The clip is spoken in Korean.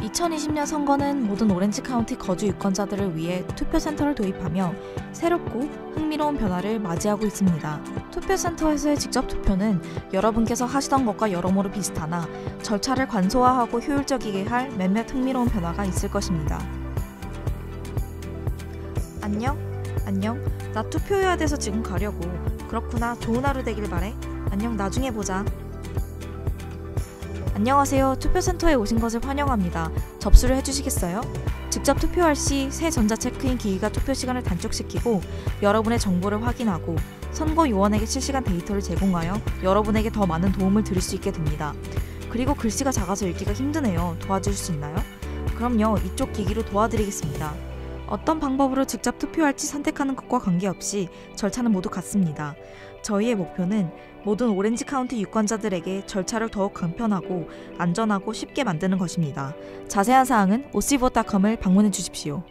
2020년 선거는 모든 오렌지 카운티 거주 유권자들을 위해 투표센터를 도입하며 새롭고 흥미로운 변화를 맞이하고 있습니다. 투표센터에서의 직접 투표는 여러분께서 하시던 것과 여러모로 비슷하나 절차를 간소화하고 효율적이게 할 몇몇 흥미로운 변화가 있을 것입니다. 안녕? 안녕? 나 투표해야 돼서 지금 가려고. 그렇구나. 좋은 하루 되길 바래. 안녕. 나중에 보자. 안녕하세요. 투표센터에 오신 것을 환영합니다. 접수를 해주시겠어요? 직접 투표할 시 새 전자체크인 기기가 투표 시간을 단축시키고 여러분의 정보를 확인하고 선거 요원에게 실시간 데이터를 제공하여 여러분에게 더 많은 도움을 드릴 수 있게 됩니다. 그리고 글씨가 작아서 읽기가 힘드네요. 도와주실 수 있나요? 그럼요. 이쪽 기기로 도와드리겠습니다. 어떤 방법으로 직접 투표할지 선택하는 것과 관계없이 절차는 모두 같습니다. 저희의 목표는 모든 오렌지 카운티 유권자들에게 절차를 더욱 간편하고 안전하고 쉽게 만드는 것입니다. 자세한 사항은 오시보.com을 방문해 주십시오.